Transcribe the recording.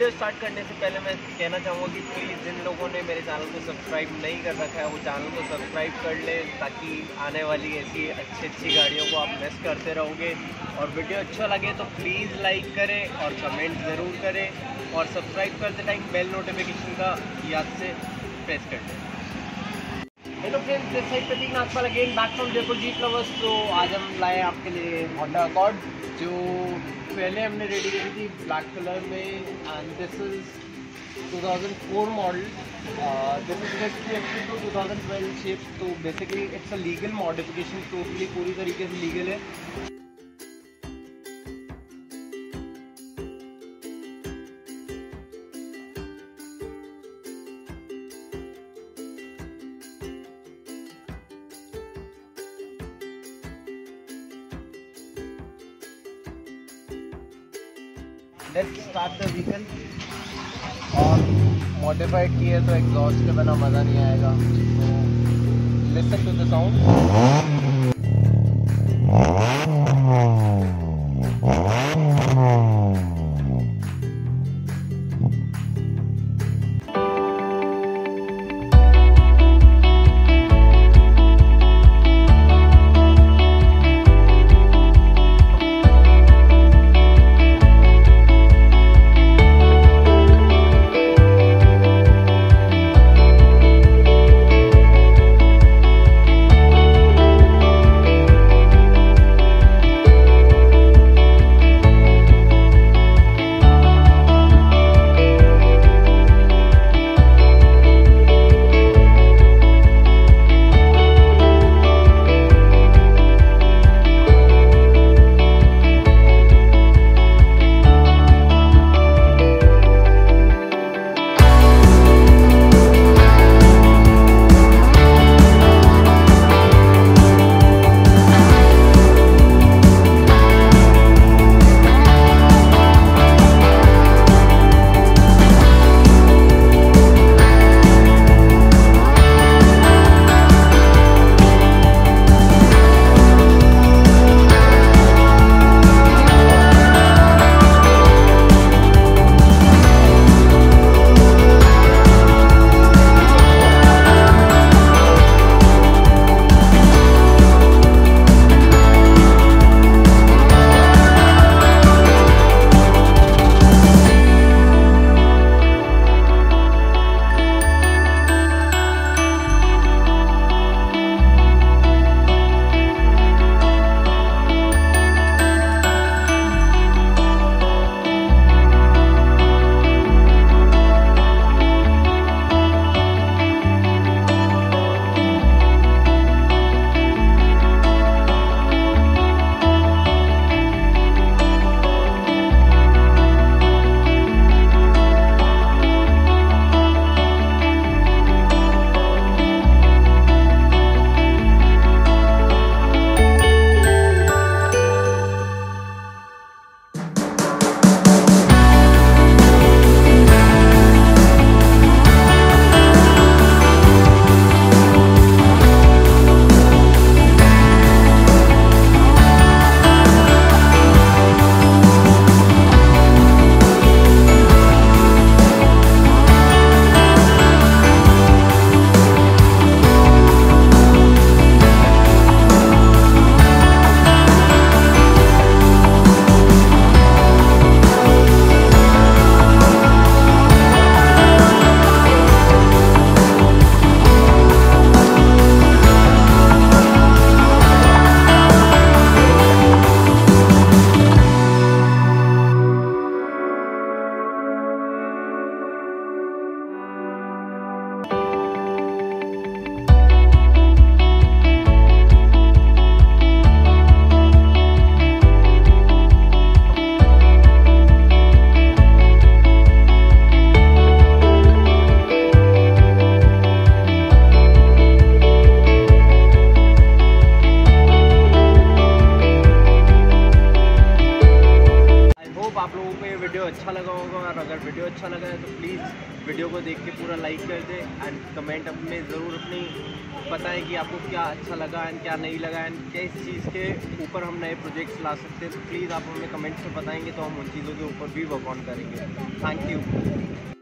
Video start करने से पहले मैं कहना चाहूँगा कि प्लीज़ जिन लोगों ने मेरे चैनल को सब्सक्राइब नहीं कर रखा है, वो चैनल को सब्सक्राइब कर ले ताकि आने वाली ऐसी अच्छी अच्छी गाड़ियों को आप मिस करते रहोगे। और वीडियो अच्छा लगे तो प्लीज़ लाइक करें और कमेंट ज़रूर करें और सब्सक्राइब करते टाइम बेल नोटिफिकेशन का याद से प्रेस कर दें। Hello friends this side Prateek Nagpal again back from Jeet lovers तो आज हम लाए आपके लिए होंडा अकॉर्ड जो पहले हमने रेडी करी थी ब्लैक कलर में and this is 2004 model this is actually two two thousand twelve shape तो basically it's a legal modification totally पूरी तरीके से लीगल है। लेट्स स्टार्ट द व्हीकल और मॉडिफाइड किए तो एग्जॉस्ट के बिना मज़ा नहीं आएगा। तो लिसन टू द साउंड अगर वीडियो अच्छा लगा है तो प्लीज़ वीडियो को देख के पूरा लाइक कर दें एंड कमेंट अपने ज़रूर अपनी बताएँ कि आपको क्या अच्छा लगा एंड क्या नहीं लगा एंड इस चीज़ के ऊपर हम नए प्रोजेक्ट्स ला सकते हैं। तो प्लीज़ आप हमें कमेंट्स में बताएँगे तो हम उन चीज़ों के ऊपर भी वर्क ऑन करेंगे। Thank you